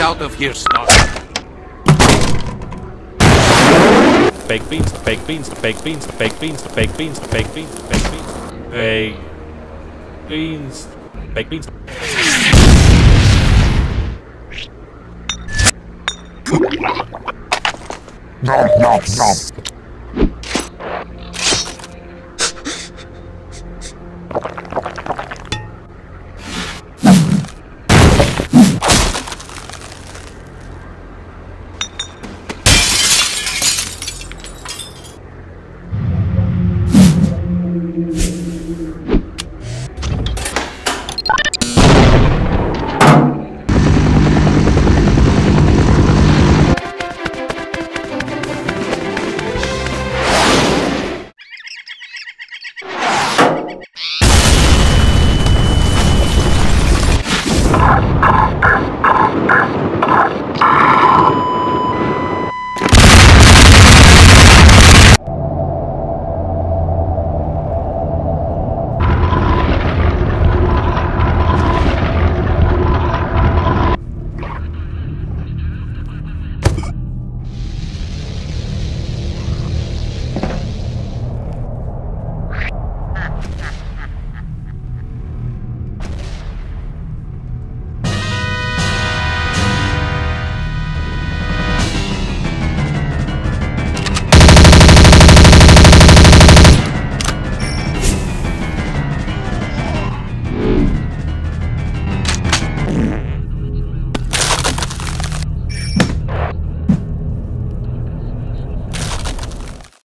Get out of here, Stalker. Baked beans, baked beans, baked beans, baked beans, baked beans, baked beans, baked beans, baked beans, baked beans. Nom nom nom.